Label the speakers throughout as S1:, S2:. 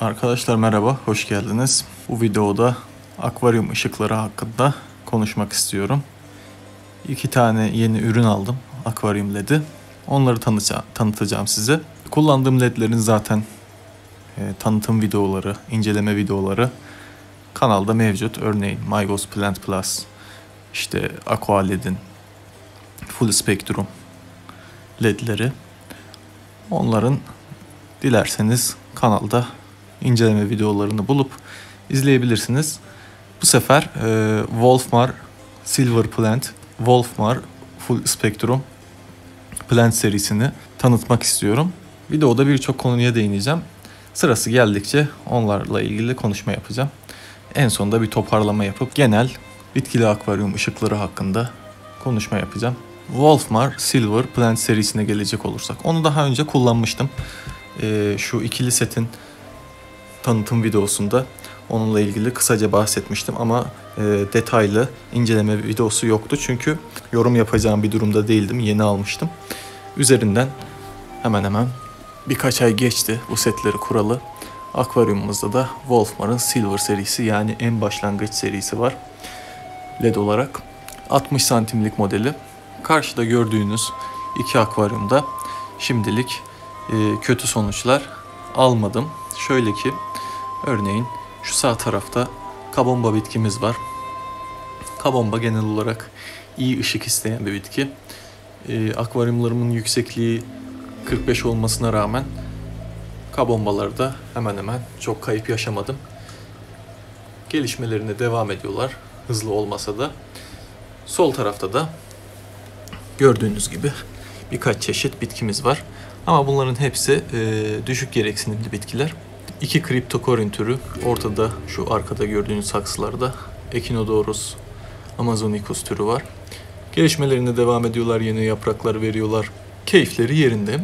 S1: Arkadaşlar merhaba, hoş geldiniz. Bu videoda akvaryum ışıkları hakkında konuşmak istiyorum. İki tane yeni ürün aldım, akvaryum ledi. Onları tanıtacağım, tanıtacağım size. Kullandığım ledlerin zaten e, tanıtım videoları, inceleme videoları kanalda mevcut. Örneğin Mygos Plant Plus, işte Aqua LED'in Full Spectrum ledleri. Onların dilerseniz kanalda inceleme videolarını bulup izleyebilirsiniz. Bu sefer e, Wolfmar Silver Plant, Wolfmar Full Spectrum Plant serisini tanıtmak istiyorum. Videoda birçok konuya değineceğim. Sırası geldikçe onlarla ilgili konuşma yapacağım. En sonunda bir toparlama yapıp genel bitkili akvaryum ışıkları hakkında konuşma yapacağım. Wolfmar Silver Plant serisine gelecek olursak. Onu daha önce kullanmıştım. Ee, şu ikili setin tanıtım videosunda onunla ilgili kısaca bahsetmiştim ama e, detaylı inceleme videosu yoktu çünkü yorum yapacağım bir durumda değildim. Yeni almıştım. Üzerinden hemen hemen birkaç ay geçti bu setleri kuralı. Akvaryumumuzda da Wolfmar'ın Silver serisi yani en başlangıç serisi var. LED olarak 60 santimlik modeli. Karşıda gördüğünüz iki akvaryumda şimdilik e, kötü sonuçlar almadım. Şöyle ki örneğin şu sağ tarafta kabomba bitkimiz var. Kabomba genel olarak iyi ışık isteyen bir bitki. E, akvaryumlarımın yüksekliği 45 olmasına rağmen kabombalarda hemen hemen çok kayıp yaşamadım. Gelişmelerine devam ediyorlar hızlı olmasa da. Sol tarafta da gördüğünüz gibi birkaç çeşit bitkimiz var. Ama bunların hepsi e, düşük gereksinimli bitkiler. İki kriptokorin türü ortada şu arkada gördüğünüz saksılarda Echinodorus amazonicus türü var. Gelişmelerine devam ediyorlar, yeni yapraklar veriyorlar. Keyifleri yerinde.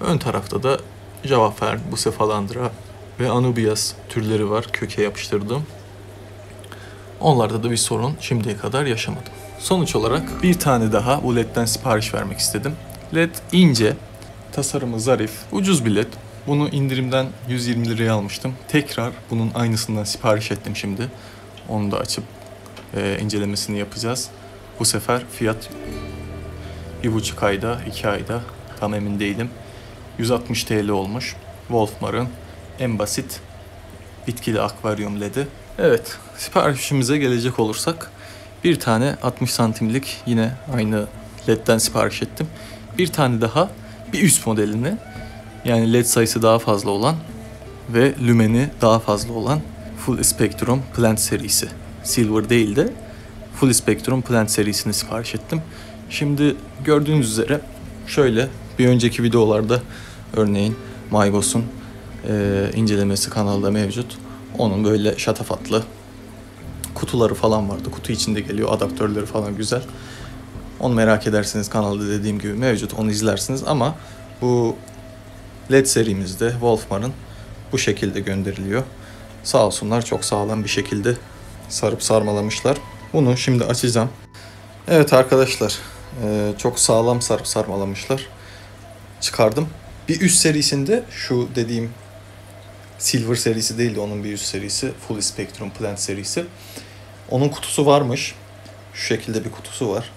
S1: Ön tarafta da Java Fern, Bucephalandra ve Anubias türleri var köke yapıştırdığım. Onlarda da bir sorun şimdiye kadar yaşamadım. Sonuç olarak bir tane daha bu LED'den sipariş vermek istedim. LED ince, tasarımı zarif, ucuz bir LED. Bunu indirimden 120 liraya almıştım. Tekrar bunun aynısından sipariş ettim şimdi. Onu da açıp e, incelemesini yapacağız. Bu sefer fiyat bir buçuk ayda, iki ayda tam emin değilim. 160 TL olmuş. Wolfmar'ın en basit bitkili akvaryum LED'i. Evet, siparişimize gelecek olursak bir tane 60 santimlik yine aynı LED'den sipariş ettim. Bir tane daha bir üst modelini yani LED sayısı daha fazla olan ve lümeni daha fazla olan Full Spectrum Plant serisi. Silver değil de Full Spectrum Plant serisini sipariş ettim. Şimdi gördüğünüz üzere şöyle bir önceki videolarda örneğin Mygos'un e, incelemesi kanalda mevcut. Onun böyle şatafatlı kutuları falan vardı. Kutu içinde geliyor. Adaptörleri falan güzel. Onu merak ederseniz kanalda dediğim gibi mevcut. Onu izlersiniz ama bu LED serimizde Wolfmar'ın bu şekilde gönderiliyor. Sağ olsunlar çok sağlam bir şekilde sarıp sarmalamışlar. Bunu şimdi açacağım. Evet arkadaşlar çok sağlam sarıp sarmalamışlar. Çıkardım. Bir üst serisinde şu dediğim Silver serisi değildi onun bir üst serisi. Full Spectrum Plant serisi. Onun kutusu varmış. Şu şekilde bir kutusu var.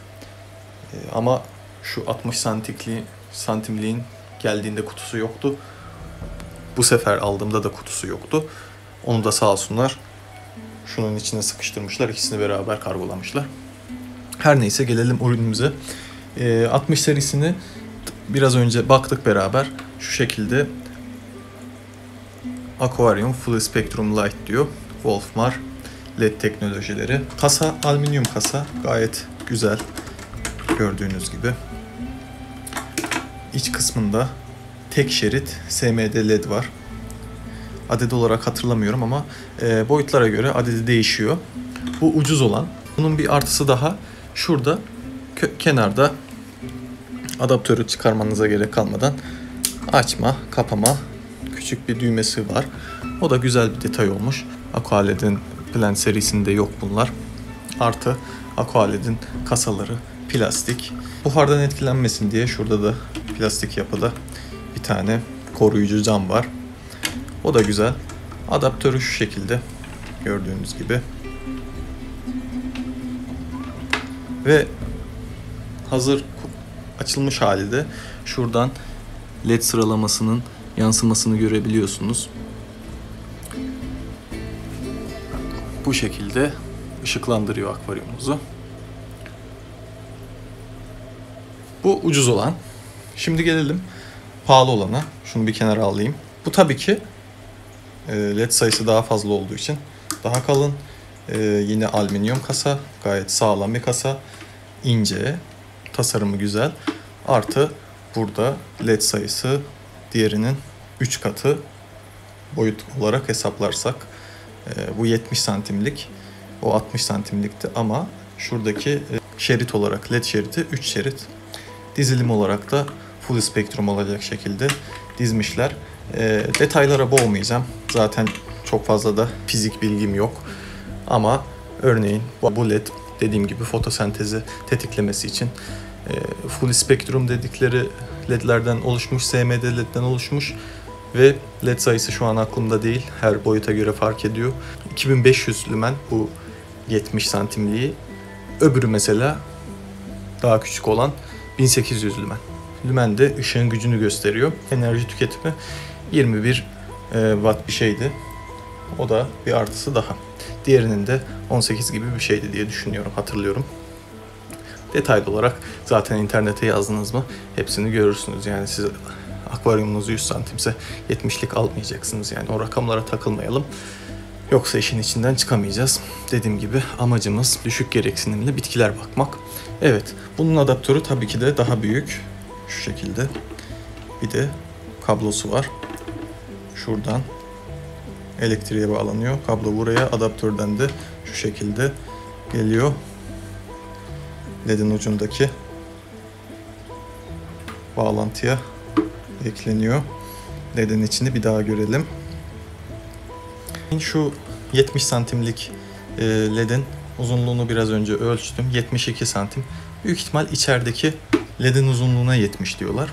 S1: Ee, ama şu 60 santikli santimliğin geldiğinde kutusu yoktu. Bu sefer aldığımda da kutusu yoktu. Onu da sağ olsunlar şunun içine sıkıştırmışlar. İkisini beraber kargolamışlar. Her neyse gelelim ürünümüze. Ee, 60 serisini biraz önce baktık beraber. Şu şekilde Aquarium Full Spectrum Light diyor. Wolfmar LED teknolojileri. Kasa alüminyum kasa. Gayet güzel. Gördüğünüz gibi. İç kısmında tek şerit SMD LED var. Adedi olarak hatırlamıyorum ama e, boyutlara göre adedi değişiyor. Bu ucuz olan. Bunun bir artısı daha. Şurada kenarda adaptörü çıkarmanıza gerek kalmadan açma, kapama küçük bir düğmesi var. O da güzel bir detay olmuş. Aqualed'in Plant serisinde yok bunlar. Artı Aqualed'in kasaları plastik. Buhardan etkilenmesin diye şurada da plastik yapıda bir tane koruyucu cam var. O da güzel. Adaptörü şu şekilde gördüğünüz gibi. Ve hazır açılmış hali de şuradan led sıralamasının yansımasını görebiliyorsunuz. Bu şekilde ışıklandırıyor akvaryumumuzu. Bu ucuz olan. Şimdi gelelim pahalı olana. Şunu bir kenara alayım. Bu tabii ki e, led sayısı daha fazla olduğu için daha kalın. E, yine alüminyum kasa. Gayet sağlam bir kasa. ince. Tasarımı güzel. Artı burada led sayısı diğerinin 3 katı boyut olarak hesaplarsak e, bu 70 santimlik o 60 santimlikti ama şuradaki şerit olarak led şeridi 3 şerit dizilim olarak da full spektrum olacak şekilde dizmişler. E, detaylara boğmayacağım. Zaten çok fazla da fizik bilgim yok. Ama örneğin bu led dediğim gibi fotosentezi tetiklemesi için e, full spektrum dedikleri ledlerden oluşmuş, SMD ledden oluşmuş ve led sayısı şu an aklımda değil. Her boyuta göre fark ediyor. 2500 lümen bu 70 santimliği. Öbürü mesela daha küçük olan 1800 lümen. Lümen de ışığın gücünü gösteriyor. Enerji tüketimi 21 e, watt bir şeydi. O da bir artısı daha. Diğerinin de 18 gibi bir şeydi diye düşünüyorum, hatırlıyorum. Detaylı olarak zaten internete yazdınız mı hepsini görürsünüz. Yani siz akvaryumunuz 100 santimse 70'lik almayacaksınız. Yani o rakamlara takılmayalım. Yoksa işin içinden çıkamayacağız. Dediğim gibi amacımız düşük gereksinimli bitkiler bakmak. Evet, bunun adaptörü tabii ki de daha büyük. Şu şekilde. Bir de kablosu var. Şuradan elektriğe bağlanıyor. Kablo buraya, adaptörden de şu şekilde geliyor. LED'in ucundaki bağlantıya ekleniyor. LED'in içini bir daha görelim. Şu 70 santimlik e, LED'in uzunluğunu biraz önce ölçtüm. 72 santim. Büyük ihtimal içerideki LED'in uzunluğuna 70 diyorlar.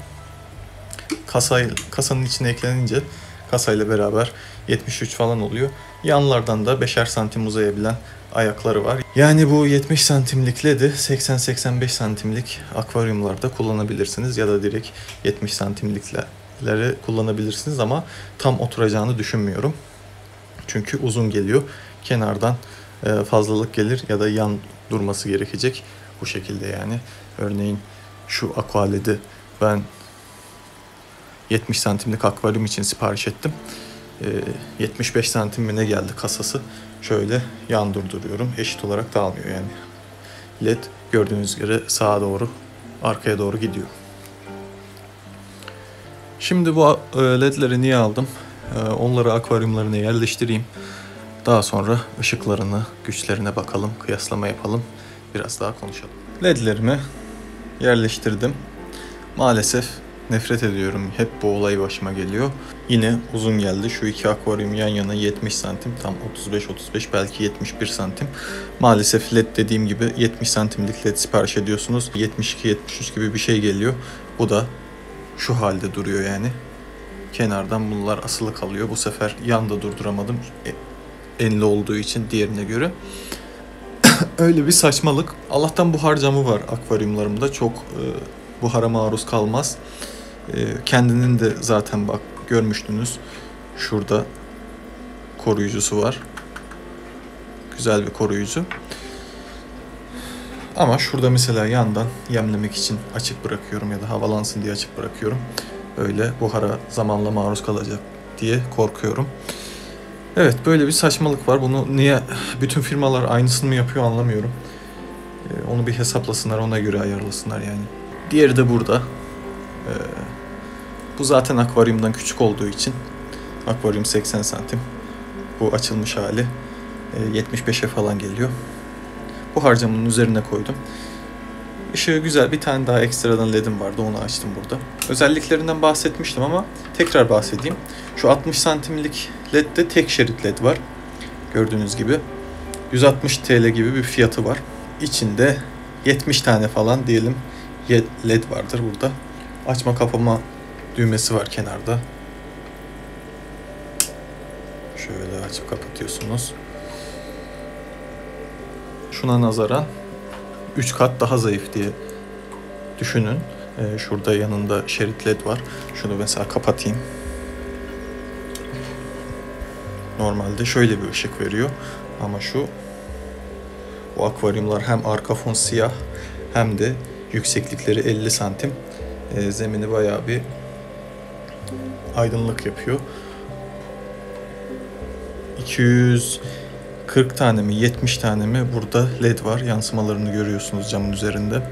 S1: Kasa, kasanın içine eklenince kasayla beraber 73 falan oluyor. Yanlardan da 5'er santim uzayabilen ayakları var. Yani bu 70 santimlik LED'i 80-85 santimlik akvaryumlarda kullanabilirsiniz ya da direkt 70 santimlikleri kullanabilirsiniz ama tam oturacağını düşünmüyorum. Çünkü uzun geliyor. Kenardan e, fazlalık gelir ya da yan durması gerekecek. Bu şekilde yani. Örneğin şu aqualedi ben 70 santimlik akvaryum için sipariş ettim. 75 santim mi ne geldi kasası. Şöyle yan durduruyorum. Eşit olarak dağılmıyor yani. LED gördüğünüz gibi sağa doğru, arkaya doğru gidiyor. Şimdi bu ledleri niye aldım? Onları akvaryumlarına yerleştireyim. Daha sonra ışıklarını, güçlerine bakalım, kıyaslama yapalım. Biraz daha konuşalım. LED'lerimi yerleştirdim. Maalesef nefret ediyorum. Hep bu olay başıma geliyor. Yine uzun geldi. Şu iki akvaryum yan yana 70 santim. Tam 35-35 belki 71 santim. Maalesef led dediğim gibi 70 santimlik led sipariş ediyorsunuz. 72-73 gibi bir şey geliyor. Bu da şu halde duruyor yani. Kenardan bunlar asılı kalıyor. Bu sefer yanda durduramadım. E, enli olduğu için diğerine göre. Öyle bir saçmalık. Allah'tan buhar camı var akvaryumlarımda. Çok e, buhara maruz kalmaz. E, kendinin de zaten bak görmüştünüz. Şurada koruyucusu var. Güzel bir koruyucu. Ama şurada mesela yandan yemlemek için açık bırakıyorum ya da havalansın diye açık bırakıyorum. Öyle buhara zamanla maruz kalacak diye korkuyorum. Evet böyle bir saçmalık var. Bunu niye bütün firmalar aynısını mı yapıyor anlamıyorum. Ee, onu bir hesaplasınlar ona göre ayarlasınlar yani. Diğeri de burada. Ee, bu zaten akvaryumdan küçük olduğu için akvaryum 80 santim. Bu açılmış hali e, 75'e falan geliyor. Bu harcamının üzerine koydum. Işığı güzel bir tane daha ekstradan ledim vardı onu açtım burada. Özelliklerinden bahsetmiştim ama tekrar bahsedeyim. Şu 60 santimlik ledde tek şerit led var. Gördüğünüz gibi 160 TL gibi bir fiyatı var. İçinde 70 tane falan diyelim led vardır burada. Açma kapama düğmesi var kenarda. Şöyle açıp kapatıyorsunuz. Şuna nazaran 3 kat daha zayıf diye düşünün. Ee, şurada yanında şerit led var. Şunu mesela kapatayım. Normalde şöyle bir ışık veriyor. Ama şu bu akvaryumlar hem arka fon siyah hem de yükseklikleri 50 santim. Ee, zemini bayağı bir aydınlık yapıyor. 240 tane mi 70 tane mi burada led var. Yansımalarını görüyorsunuz camın üzerinde.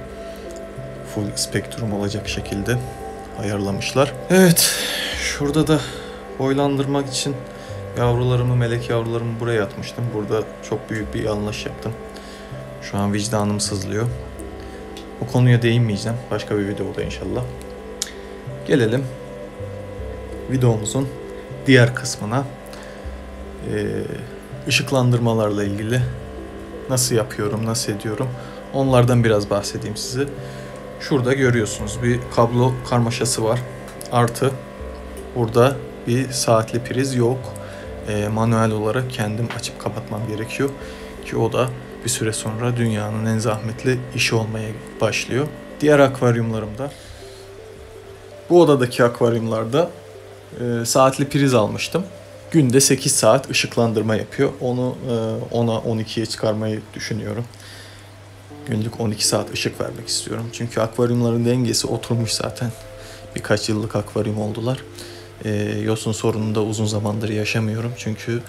S1: Full spektrum olacak şekilde ayarlamışlar. Evet şurada da boylandırmak için yavrularımı, melek yavrularımı buraya atmıştım. Burada çok büyük bir yanlış yaptım. Şu an vicdanım sızlıyor. O konuya değinmeyeceğim. Başka bir videoda inşallah. Gelelim videomuzun diğer kısmına. Ee, ışıklandırmalarla ilgili nasıl yapıyorum, nasıl ediyorum onlardan biraz bahsedeyim size. Şurada görüyorsunuz bir kablo karmaşası var. Artı burada bir saatli priz yok. E, manuel olarak kendim açıp kapatmam gerekiyor. Ki o da bir süre sonra dünyanın en zahmetli işi olmaya başlıyor. Diğer akvaryumlarımda bu odadaki akvaryumlarda e, saatli priz almıştım. Günde 8 saat ışıklandırma yapıyor. Onu e, 10'a 12'ye çıkarmayı düşünüyorum. Günlük 12 saat ışık vermek istiyorum. Çünkü akvaryumların dengesi oturmuş zaten. Birkaç yıllık akvaryum oldular. E, yosun sorununu da uzun zamandır yaşamıyorum. Çünkü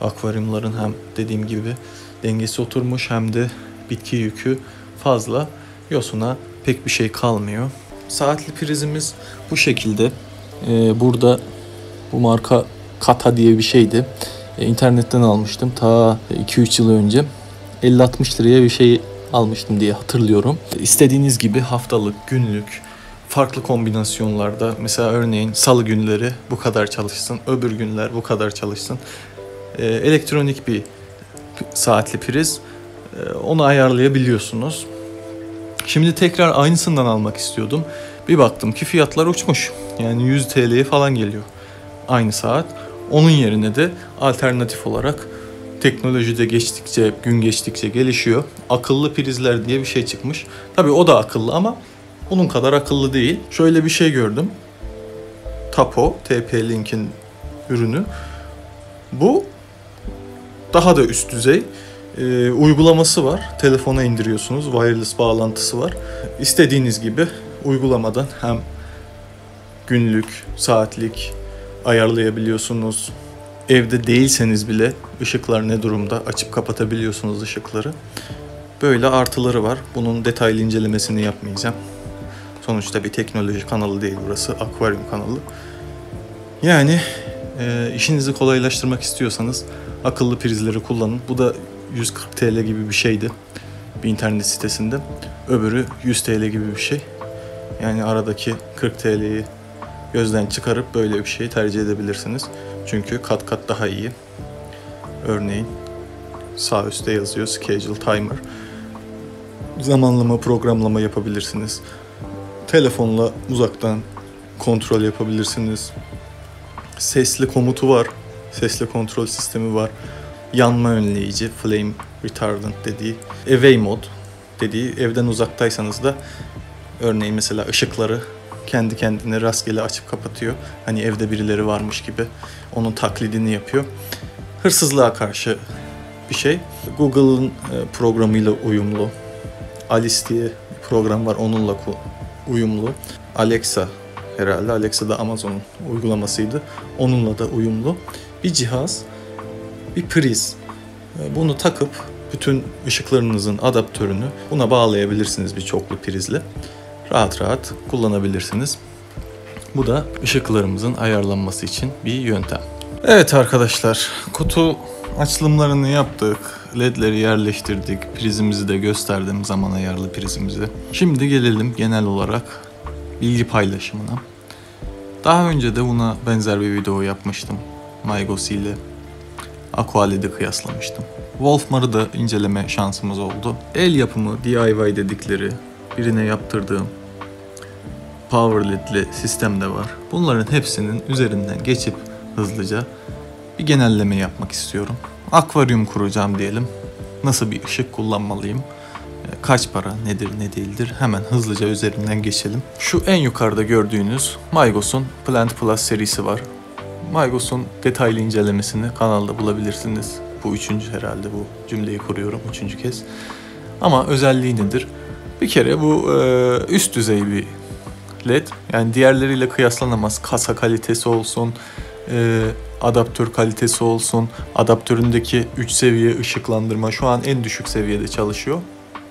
S1: akvaryumların hem dediğim gibi dengesi oturmuş hem de bitki yükü fazla. Yosuna pek bir şey kalmıyor. Saatli prizimiz bu şekilde. Ee, burada bu marka Kata diye bir şeydi. Ee, internetten almıştım ta 2-3 yıl önce. 50-60 liraya bir şey almıştım diye hatırlıyorum. İstediğiniz gibi haftalık, günlük, farklı kombinasyonlarda mesela örneğin salı günleri bu kadar çalışsın, öbür günler bu kadar çalışsın. Ee, elektronik bir saatli priz. Onu ayarlayabiliyorsunuz. Şimdi tekrar aynısından almak istiyordum. Bir baktım ki fiyatlar uçmuş. Yani 100 TL'ye falan geliyor. Aynı saat. Onun yerine de alternatif olarak teknolojide geçtikçe, gün geçtikçe gelişiyor. Akıllı prizler diye bir şey çıkmış. Tabii o da akıllı ama onun kadar akıllı değil. Şöyle bir şey gördüm. Tapo, TP-Link'in ürünü. Bu daha da üst düzey e, uygulaması var. Telefona indiriyorsunuz. Wireless bağlantısı var. İstediğiniz gibi uygulamadan hem günlük, saatlik ayarlayabiliyorsunuz. Evde değilseniz bile ışıklar ne durumda açıp kapatabiliyorsunuz ışıkları. Böyle artıları var. Bunun detaylı incelemesini yapmayacağım. Sonuçta bir teknoloji kanalı değil burası. Akvaryum kanalı. Yani e, işinizi kolaylaştırmak istiyorsanız akıllı prizleri kullanın. Bu da 140 TL gibi bir şeydi bir internet sitesinde. Öbürü 100 TL gibi bir şey. Yani aradaki 40 TL'yi gözden çıkarıp böyle bir şeyi tercih edebilirsiniz. Çünkü kat kat daha iyi. Örneğin sağ üstte yazıyor schedule timer. Zamanlama, programlama yapabilirsiniz. Telefonla uzaktan kontrol yapabilirsiniz. Sesli komutu var. Sesli kontrol sistemi var. Yanma önleyici, flame retardant dediği, away mod dediği evden uzaktaysanız da örneğin mesela ışıkları kendi kendine rastgele açıp kapatıyor. Hani evde birileri varmış gibi onun taklidini yapıyor. Hırsızlığa karşı bir şey. Google'ın programıyla uyumlu. Alice diye bir program var onunla uyumlu. Alexa herhalde Alexa da Amazon'un uygulamasıydı. Onunla da uyumlu. Bir cihaz, bir priz. Bunu takıp bütün ışıklarınızın adaptörünü buna bağlayabilirsiniz bir çoklu prizle. Rahat rahat kullanabilirsiniz. Bu da ışıklarımızın ayarlanması için bir yöntem. Evet arkadaşlar, kutu açılımlarını yaptık. ledleri yerleştirdik. Prizimizi de gösterdim zaman ayarlı prizimizi. Şimdi gelelim genel olarak bilgi paylaşımına. Daha önce de buna benzer bir video yapmıştım. Maygos ile Aqualed'i kıyaslamıştım. Wolfmar'ı da inceleme şansımız oldu. El yapımı DIY dedikleri birine yaptırdığım Power LED'li sistem de var. Bunların hepsinin üzerinden geçip hızlıca bir genelleme yapmak istiyorum. Akvaryum kuracağım diyelim. Nasıl bir ışık kullanmalıyım? E, kaç para, nedir, ne değildir? Hemen hızlıca üzerinden geçelim. Şu en yukarıda gördüğünüz Maygos'un Plant Plus serisi var. Maygos'un detaylı incelemesini kanalda bulabilirsiniz. Bu üçüncü herhalde bu cümleyi kuruyorum üçüncü kez. Ama özelliği nedir? Bir kere bu e, üst düzey bir led. Yani diğerleriyle kıyaslanamaz. Kasa kalitesi olsun, e, adaptör kalitesi olsun, adaptöründeki 3 seviye ışıklandırma şu an en düşük seviyede çalışıyor.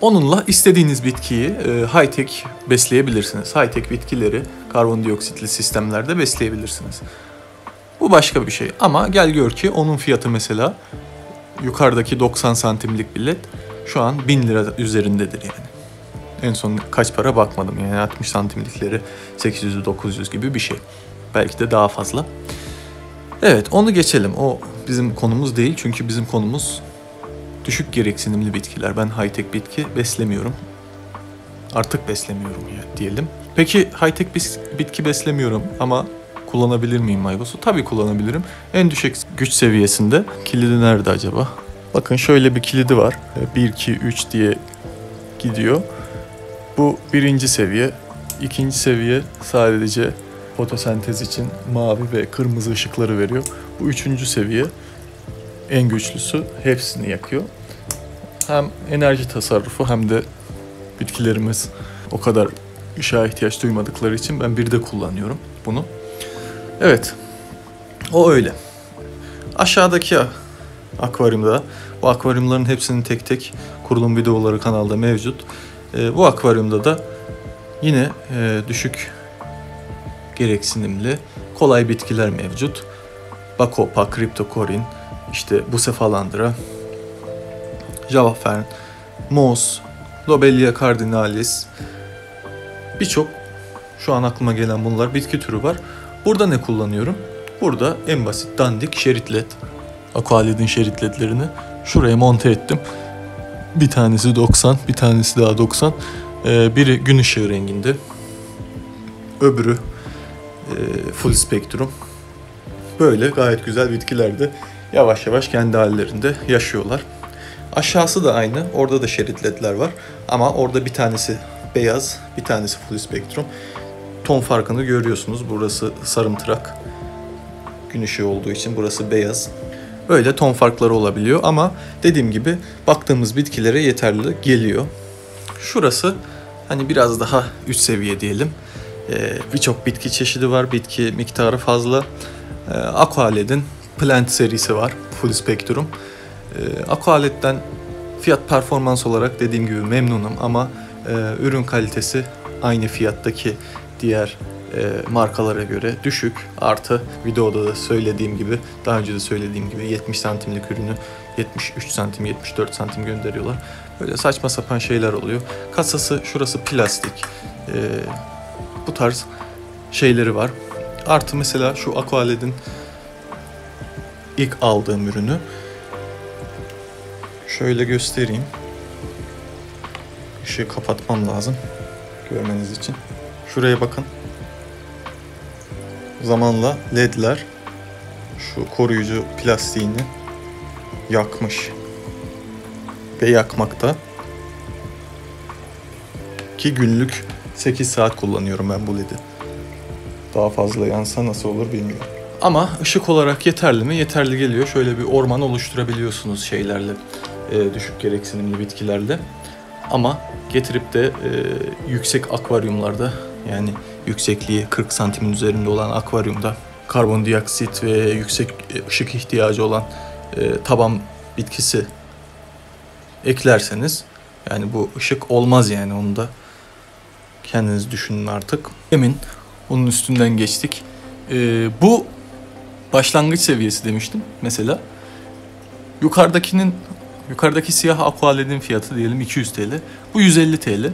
S1: Onunla istediğiniz bitkiyi e, high-tech besleyebilirsiniz. High-tech bitkileri karbondioksitli sistemlerde besleyebilirsiniz. Bu başka bir şey ama gel gör ki onun fiyatı mesela yukarıdaki 90 santimlik bir led şu an 1000 lira üzerindedir yani. En son kaç para bakmadım yani 60 santimlikleri 800-900 gibi bir şey. Belki de daha fazla. Evet onu geçelim. O bizim konumuz değil çünkü bizim konumuz düşük gereksinimli bitkiler. Ben high-tech bitki beslemiyorum. Artık beslemiyorum ya diyelim. Peki high-tech bitki beslemiyorum ama kullanabilir miyim Maybos'u? Tabii kullanabilirim. En düşük güç seviyesinde. Kilidi nerede acaba? Bakın şöyle bir kilidi var. 1, 2, 3 diye gidiyor. Bu birinci seviye. İkinci seviye sadece fotosentez için mavi ve kırmızı ışıkları veriyor. Bu üçüncü seviye en güçlüsü hepsini yakıyor. Hem enerji tasarrufu hem de bitkilerimiz o kadar ışığa ihtiyaç duymadıkları için ben bir de kullanıyorum bunu. Evet. O öyle. Aşağıdaki akvaryumda bu akvaryumların hepsinin tek tek kurulum videoları kanalda mevcut. E, bu akvaryumda da yine e, düşük gereksinimli kolay bitkiler mevcut. Bacopa, Cryptocorin, işte Bucephalandra, Java Fern, Moss, Lobelia cardinalis birçok şu an aklıma gelen bunlar bitki türü var. Burada ne kullanıyorum? Burada en basit dandik şerit led. Aqualid'in şerit ledlerini şuraya monte ettim. Bir tanesi 90, bir tanesi daha 90. Ee, biri gün ışığı renginde. Öbürü e, full spektrum. Böyle gayet güzel bitkilerde yavaş yavaş kendi hallerinde yaşıyorlar. Aşağısı da aynı. Orada da şerit ledler var. Ama orada bir tanesi beyaz, bir tanesi full spektrum. Ton farkını görüyorsunuz. Burası sarımtırak. Gün ışığı olduğu için burası beyaz. Öyle ton farkları olabiliyor ama dediğim gibi baktığımız bitkilere yeterli geliyor. Şurası hani biraz daha üst seviye diyelim. Ee, Birçok bitki çeşidi var, bitki miktarı fazla. Ee, Aqualed'in Plant serisi var, full spektrum. Ee, Aqualed'den fiyat performans olarak dediğim gibi memnunum ama e, ürün kalitesi aynı fiyattaki diğer e, markalara göre düşük. Artı videoda da söylediğim gibi, daha önce de söylediğim gibi 70 santimlik ürünü 73 santim, 74 santim gönderiyorlar. Böyle saçma sapan şeyler oluyor. Kasası şurası plastik. E, bu tarz şeyleri var. Artı mesela şu Aqualed'in ilk aldığım ürünü şöyle göstereyim. Işığı kapatmam lazım görmeniz için. Şuraya bakın. Zamanla ledler şu koruyucu plastiğini yakmış ve yakmakta. Ki günlük 8 saat kullanıyorum ben bu ledi. Daha fazla yansa nasıl olur bilmiyorum. Ama ışık olarak yeterli mi? Yeterli geliyor. Şöyle bir orman oluşturabiliyorsunuz şeylerle, e, düşük gereksinimli bitkilerle. Ama getirip de e, yüksek akvaryumlarda yani yüksekliği 40 santimin üzerinde olan akvaryumda karbondioksit ve yüksek ışık ihtiyacı olan e, taban bitkisi eklerseniz yani bu ışık olmaz yani onu da kendiniz düşünün artık. Emin onun üstünden geçtik. E, bu başlangıç seviyesi demiştim mesela. Yukarıdakinin yukarıdaki siyah aqualed'in fiyatı diyelim 200 TL. Bu 150 TL.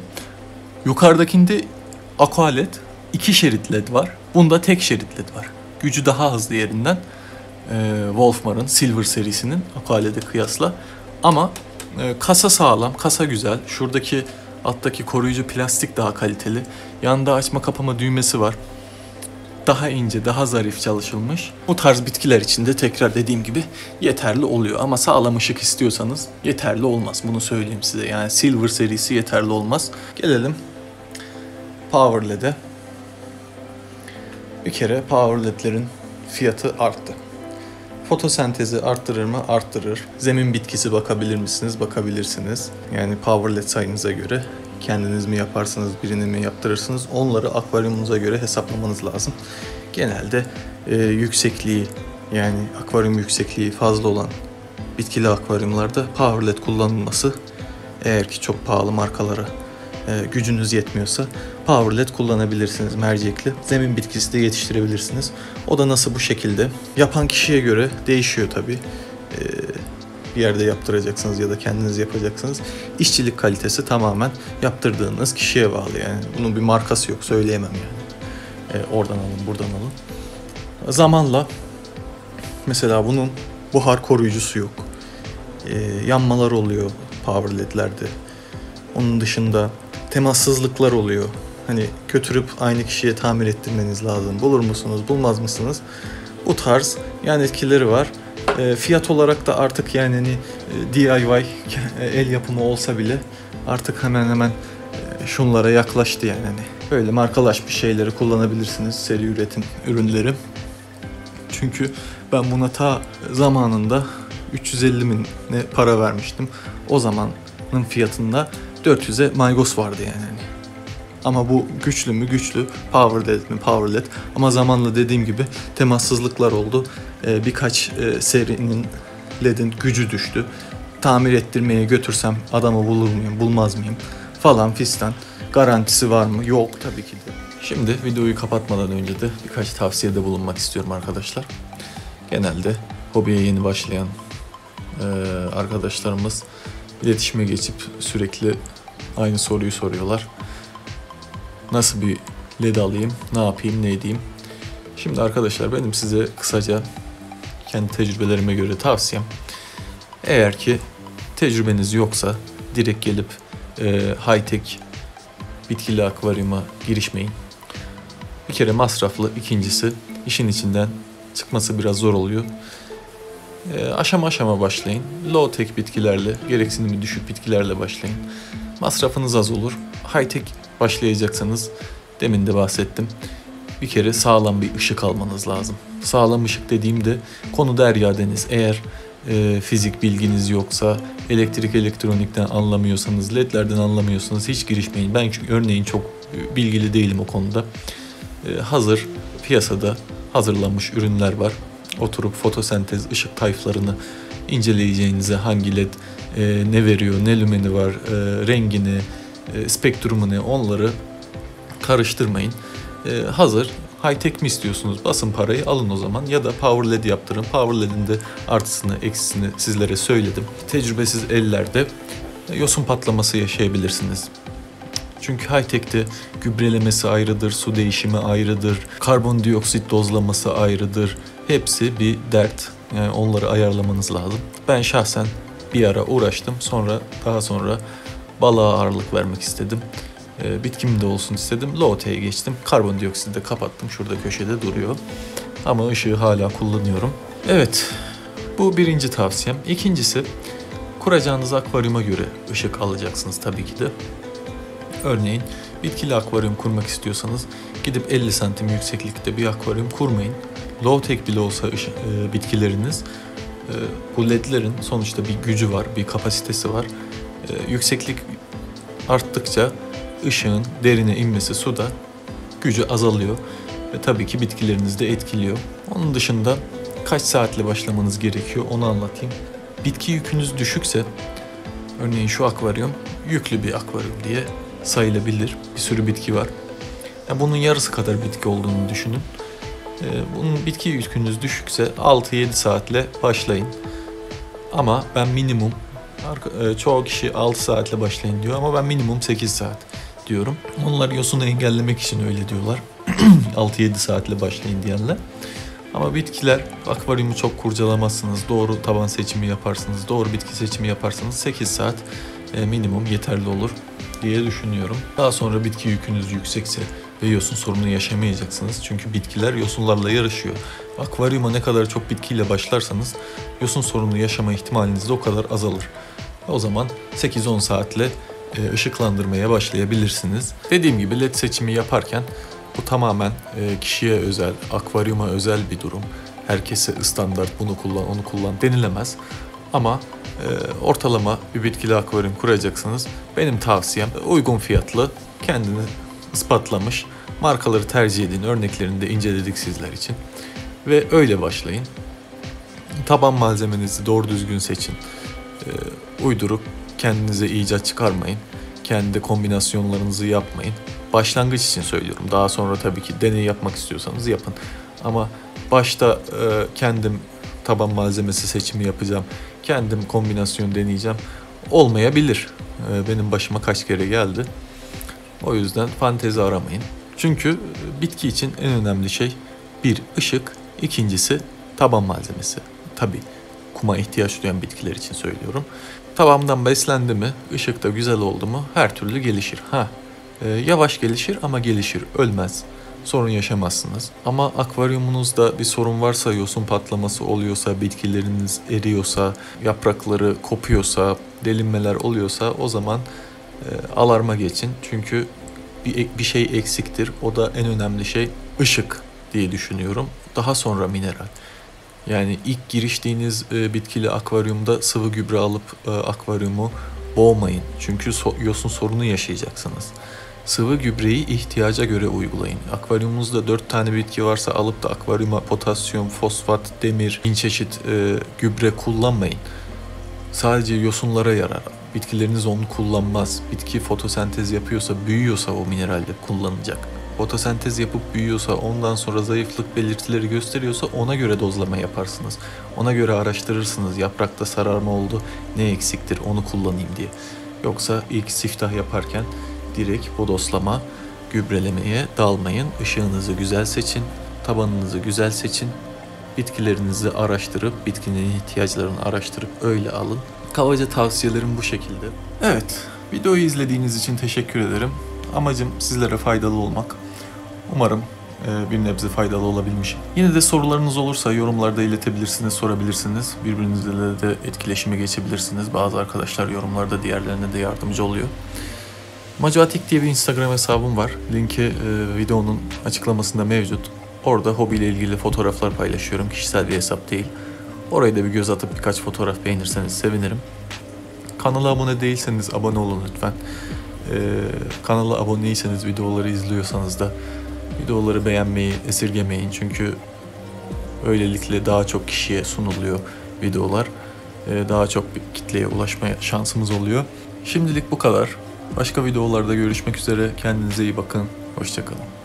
S1: Yukarıdakinde aqualed iki şerit led var. Bunda tek şerit led var. Gücü daha hızlı yerinden. E, Wolfmar'ın Silver serisinin aqualed'e kıyasla. Ama e, kasa sağlam, kasa güzel. Şuradaki alttaki koruyucu plastik daha kaliteli. Yanında açma kapama düğmesi var. daha ince, daha zarif çalışılmış. Bu tarz bitkiler için de tekrar dediğim gibi yeterli oluyor. Ama sağlam ışık istiyorsanız yeterli olmaz. Bunu söyleyeyim size. Yani Silver serisi yeterli olmaz. Gelelim Power LED'e. Bir kere Power LED'lerin fiyatı arttı. Fotosentezi arttırır mı? Arttırır. Zemin bitkisi bakabilir misiniz? Bakabilirsiniz. Yani Power LED sayınıza göre kendiniz mi yaparsınız, birini mi yaptırırsınız? Onları akvaryumunuza göre hesaplamanız lazım. Genelde e, yüksekliği yani akvaryum yüksekliği fazla olan bitkili akvaryumlarda Power LED kullanılması eğer ki çok pahalı markalara e, gücünüz yetmiyorsa Power LED kullanabilirsiniz mercekli. Zemin bitkisi de yetiştirebilirsiniz. O da nasıl bu şekilde? Yapan kişiye göre değişiyor tabii. E, bir yerde yaptıracaksınız ya da kendiniz yapacaksınız. İşçilik kalitesi tamamen yaptırdığınız kişiye bağlı yani. Bunun bir markası yok söyleyemem yani. E, oradan alın buradan alın. Zamanla mesela bunun buhar koruyucusu yok. E, yanmalar oluyor power ledlerde. Onun dışında temassızlıklar oluyor. Hani götürüp aynı kişiye tamir ettirmeniz lazım. Bulur musunuz, bulmaz mısınız? Bu tarz yan etkileri var. E, fiyat olarak da artık yani hani e, DIY el yapımı olsa bile artık hemen hemen e, şunlara yaklaştı yani hani. Böyle markalaşmış şeyleri kullanabilirsiniz seri üretim ürünleri. Çünkü ben buna ta zamanında 350 bin para vermiştim. O zamanın fiyatında 400'e Maygos vardı yani. Ama bu güçlü mü güçlü, power led mi power led. Ama zamanla dediğim gibi temassızlıklar oldu. Ee, birkaç e, serinin ledin gücü düştü. Tamir ettirmeye götürsem adamı bulur muyum, bulmaz mıyım falan fistan. Garantisi var mı? Yok tabii ki de. Şimdi videoyu kapatmadan önce de birkaç tavsiyede bulunmak istiyorum arkadaşlar. Genelde hobiye yeni başlayan e, arkadaşlarımız iletişime geçip sürekli aynı soruyu soruyorlar. Nasıl bir led alayım, ne yapayım, ne edeyim? Şimdi arkadaşlar benim size kısaca kendi tecrübelerime göre tavsiyem. Eğer ki tecrübeniz yoksa direkt gelip e, high tech bitkili akvaryuma girişmeyin. Bir kere masraflı, ikincisi işin içinden çıkması biraz zor oluyor. E, aşama aşama başlayın. Low tech bitkilerle, gereksinimi düşük bitkilerle başlayın. Masrafınız az olur. High tech başlayacaksanız demin de bahsettim. Bir kere sağlam bir ışık almanız lazım. Sağlam ışık dediğimde konu derya deniz. Eğer e, fizik bilginiz yoksa, elektrik elektronikten anlamıyorsanız, ledlerden anlamıyorsanız hiç girişmeyin. Ben çünkü örneğin çok bilgili değilim o konuda. E, hazır piyasada hazırlanmış ürünler var. Oturup fotosentez ışık tayflarını inceleyeceğinize hangi led e, ne veriyor, ne lümeni var, e, rengini, e, spektrumu ne onları karıştırmayın. E, hazır high tech mi istiyorsunuz? Basın parayı alın o zaman ya da power led yaptırın. Power led'in de artısını eksisini sizlere söyledim. Tecrübesiz ellerde yosun patlaması yaşayabilirsiniz. Çünkü high tech'te gübrelemesi ayrıdır, su değişimi ayrıdır, karbondioksit dozlaması ayrıdır. Hepsi bir dert. Yani onları ayarlamanız lazım. Ben şahsen bir ara uğraştım. Sonra daha sonra balığa ağırlık vermek istedim. E, bitkim de olsun istedim. Low geçtim. Karbondioksiti de kapattım. Şurada köşede duruyor. Ama ışığı hala kullanıyorum. Evet. Bu birinci tavsiyem. İkincisi kuracağınız akvaryuma göre ışık alacaksınız tabii ki de. Örneğin bitkili akvaryum kurmak istiyorsanız gidip 50 santim yükseklikte bir akvaryum kurmayın. Low tech bile olsa e, bitkileriniz e, bu ledlerin sonuçta bir gücü var, bir kapasitesi var. E, yükseklik arttıkça ışığın derine inmesi suda gücü azalıyor ve tabii ki bitkilerinizi de etkiliyor. Onun dışında kaç saatle başlamanız gerekiyor onu anlatayım. Bitki yükünüz düşükse örneğin şu akvaryum yüklü bir akvaryum diye sayılabilir. Bir sürü bitki var. Yani bunun yarısı kadar bitki olduğunu düşünün. Ee, bunun bitki yükünüz düşükse 6-7 saatle başlayın. Ama ben minimum e, çoğu kişi 6 saatle başlayın diyor ama ben minimum 8 saat diyorum. Onlar yosunu engellemek için öyle diyorlar. 6-7 saatle başlayın diyenler. Ama bitkiler akvaryumu çok kurcalamazsınız. Doğru taban seçimi yaparsınız. Doğru bitki seçimi yaparsanız 8 saat e, minimum yeterli olur diye düşünüyorum. Daha sonra bitki yükünüz yüksekse ve yosun sorunu yaşamayacaksınız. Çünkü bitkiler yosunlarla yarışıyor. Akvaryuma ne kadar çok bitkiyle başlarsanız yosun sorunu yaşama ihtimaliniz de o kadar azalır. O zaman 8-10 saatle e, ışıklandırmaya başlayabilirsiniz. Dediğim gibi led seçimi yaparken bu tamamen e, kişiye özel, akvaryuma özel bir durum. Herkese standart bunu kullan, onu kullan denilemez. Ama e, ortalama bir bitkili akvaryum kuracaksınız. Benim tavsiyem uygun fiyatlı, kendini ispatlamış markaları tercih edin. Örneklerini de inceledik sizler için. Ve öyle başlayın. Taban malzemenizi doğru düzgün seçin. E, uydurup kendinize icat çıkarmayın. Kendi kombinasyonlarınızı yapmayın. Başlangıç için söylüyorum. Daha sonra tabii ki deney yapmak istiyorsanız yapın. Ama başta e, kendim taban malzemesi seçimi yapacağım. Kendim kombinasyon deneyeceğim. Olmayabilir. E, benim başıma kaç kere geldi. O yüzden fantezi aramayın. Çünkü bitki için en önemli şey bir ışık, ikincisi taban malzemesi. Tabii kuma ihtiyaç duyan bitkiler için söylüyorum. Tabandan beslendi mi, ışık da güzel oldu mu her türlü gelişir. Ha, e, yavaş gelişir ama gelişir, ölmez. Sorun yaşamazsınız. Ama akvaryumunuzda bir sorun varsa, yosun patlaması oluyorsa, bitkileriniz eriyorsa, yaprakları kopuyorsa, delinmeler oluyorsa o zaman alarma geçin. Çünkü bir, bir şey eksiktir. O da en önemli şey ışık diye düşünüyorum. Daha sonra mineral. Yani ilk giriştiğiniz e, bitkili akvaryumda sıvı gübre alıp e, akvaryumu boğmayın. Çünkü so, yosun sorunu yaşayacaksınız. Sıvı gübreyi ihtiyaca göre uygulayın. Akvaryumunuzda 4 tane bitki varsa alıp da akvaryuma potasyum, fosfat, demir, bin çeşit e, gübre kullanmayın. Sadece yosunlara yarar. Bitkileriniz onu kullanmaz. Bitki fotosentez yapıyorsa, büyüyorsa o mineralde kullanacak. Fotosentez yapıp büyüyorsa, ondan sonra zayıflık belirtileri gösteriyorsa ona göre dozlama yaparsınız. Ona göre araştırırsınız. Yaprakta sararma oldu, ne eksiktir onu kullanayım diye. Yoksa ilk siftah yaparken direkt bodoslama, gübrelemeye dalmayın. Işığınızı güzel seçin, tabanınızı güzel seçin. Bitkilerinizi araştırıp, bitkinin ihtiyaçlarını araştırıp öyle alın. Kabaca tavsiyelerim bu şekilde. Evet, videoyu izlediğiniz için teşekkür ederim. Amacım sizlere faydalı olmak. Umarım e, bir nebze faydalı olabilmişim. Yine de sorularınız olursa yorumlarda iletebilirsiniz, sorabilirsiniz. Birbirinizle de etkileşime geçebilirsiniz. Bazı arkadaşlar yorumlarda diğerlerine de yardımcı oluyor. Macuatik diye bir Instagram hesabım var. Linki e, videonun açıklamasında mevcut. Orada hobiyle ilgili fotoğraflar paylaşıyorum. Kişisel bir hesap değil. Oraya da bir göz atıp birkaç fotoğraf beğenirseniz sevinirim. Kanala abone değilseniz abone olun lütfen. Ee, kanala abone değilseniz videoları izliyorsanız da videoları beğenmeyi esirgemeyin. Çünkü öylelikle daha çok kişiye sunuluyor videolar. Ee, daha çok bir kitleye ulaşma şansımız oluyor. Şimdilik bu kadar. Başka videolarda görüşmek üzere. Kendinize iyi bakın. Hoşçakalın.